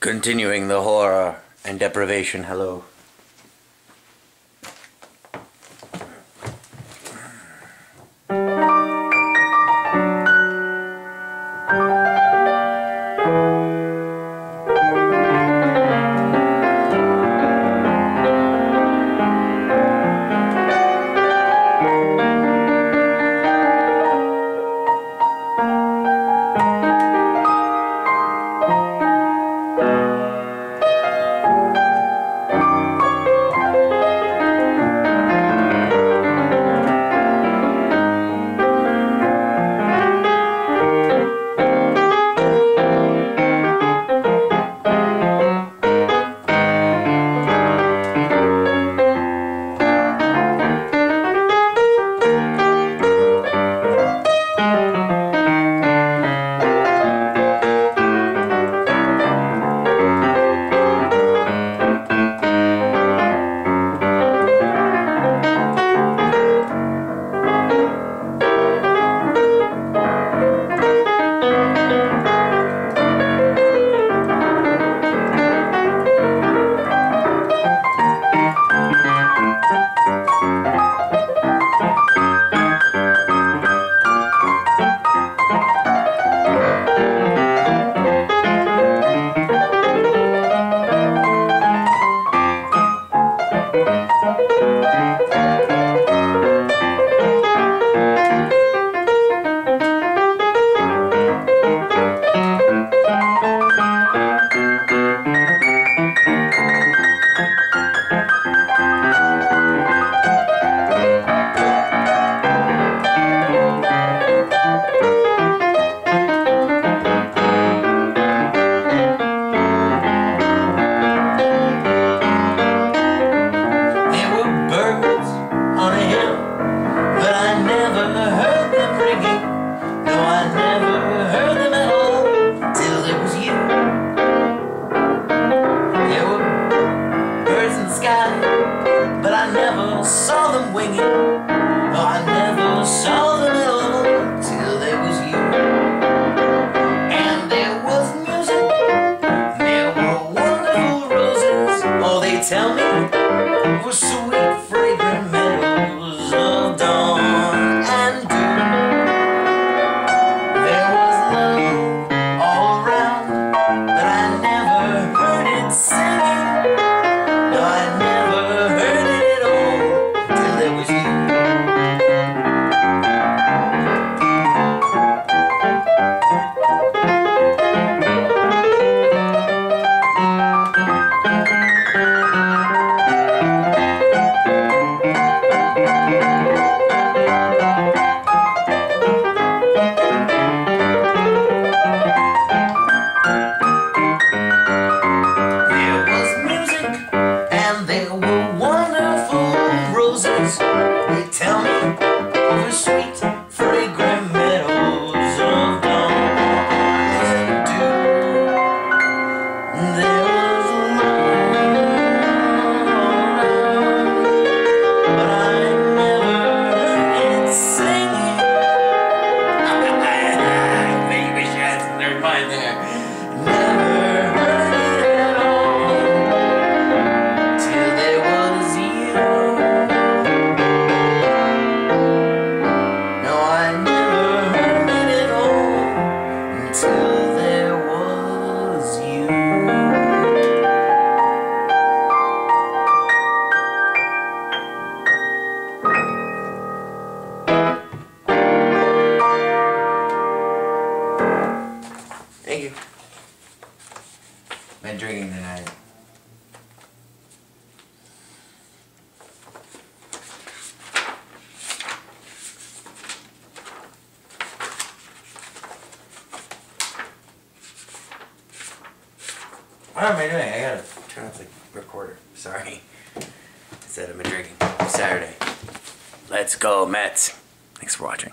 Continuing the horror and deprivation, hello. i I never saw the devil Till there was you. And there was music There were wonderful roses. Oh, they tell me What am I doing? I gotta turn off the recorder. Sorry. Instead, I'm drinking. Saturday. Let's go, Mets. Thanks for watching.